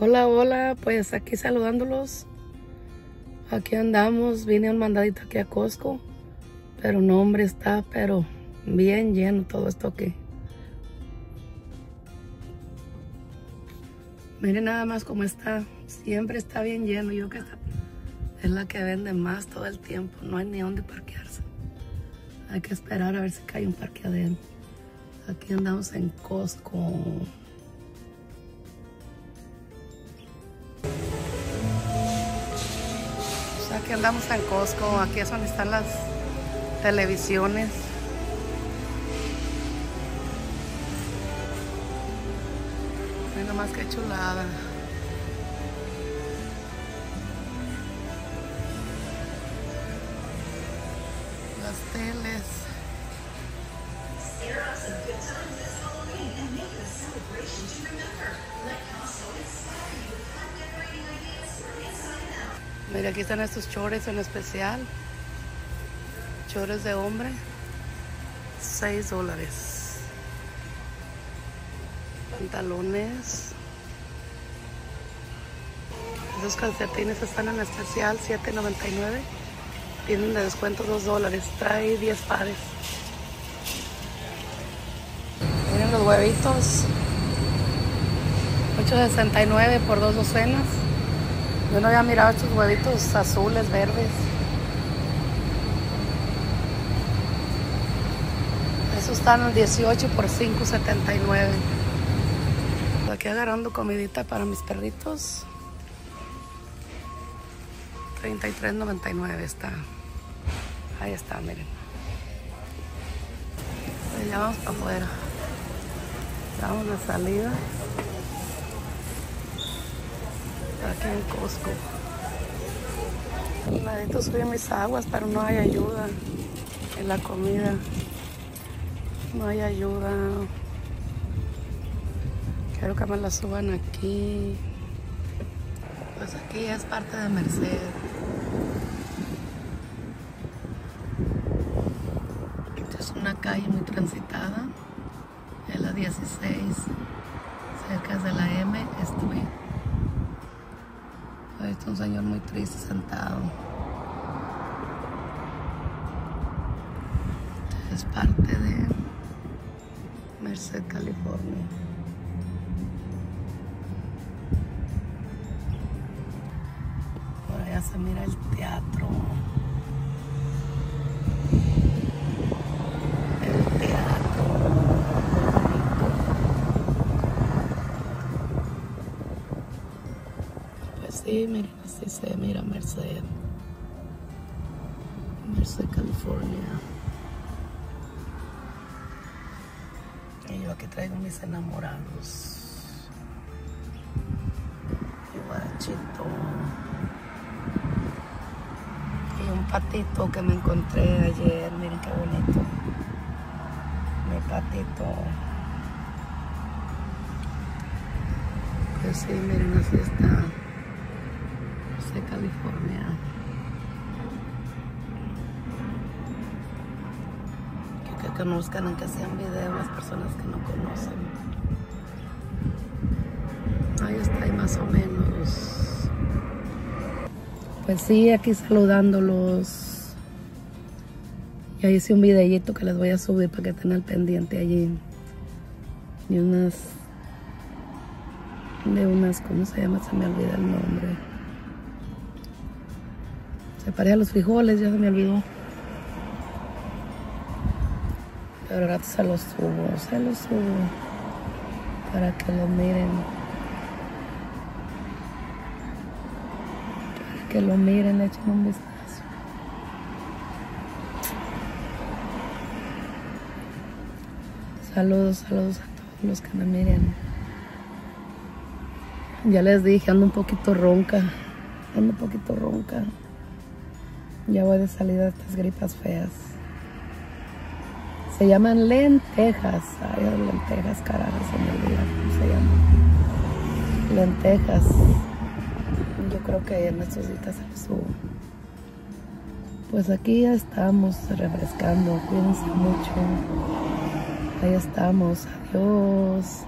Hola, hola, pues aquí saludándolos. Aquí andamos, vine un mandadito aquí a Costco. Pero no, hombre, está pero bien lleno todo esto aquí. Miren nada más cómo está. Siempre está bien lleno. Yo que es la que vende más todo el tiempo. No hay ni dónde parquearse. Hay que esperar a ver si cae un parqueadero. Aquí andamos en Costco. Aquí andamos en Costco, aquí es donde están las televisiones. Mira más que chulada. Las teles. Mira, aquí están estos chores en especial. Chores de hombre. 6 dólares. Pantalones. Esos calcetines están en especial, 7.99. Tienen de descuento 2 dólares. Trae 10 pares. Miren los huevitos. 8.69 por dos docenas. Yo no había mirado estos huevitos azules, verdes. Esos están en 18 por 5.79. Aquí agarrando comidita para mis perritos. 33.99 está. Ahí está, miren. Ya vamos para afuera. Vamos de salida. Aquí en Costco. Necesito subir mis aguas, pero no hay ayuda en la comida. No hay ayuda. Quiero que me la suban aquí. Pues aquí es parte de Merced. Esta es una calle muy transitada. Es la 16. Cerca de la M Street. Está un señor muy triste sentado. Es parte de Merced, California. Por allá se mira el teatro. Sí, miren, así se mira Merced. Merced, California. Y yo aquí traigo mis enamorados. Y guarachito. Y un patito que me encontré ayer. Miren qué bonito. Mi patito. Pues sí, miren, así está. De California. Que, que conozcan, aunque sean videos, las personas que no conocen. Ahí está, ahí más o menos. Pues sí, aquí saludándolos. Ya hice un videíto que les voy a subir para que estén al pendiente allí. Y unas... De unas, ¿cómo se llama? Se me olvida el nombre. Separé a los frijoles, ya se me olvidó. Pero ahora se los subo, se los subo. Para que lo miren. Para que lo miren, le echen un vistazo. Saludos, saludos a todos los que me miren. Ya les dije, ando un poquito ronca. Ando un poquito ronca. Ya voy de salida de estas gripas feas. Se llaman lentejas. Ay, lentejas, carajo, se me olvida cómo se. Lentejas. Yo creo que en estos días se subo. Pues aquí ya estamos refrescando. Cuídense mucho. Ahí estamos. Adiós.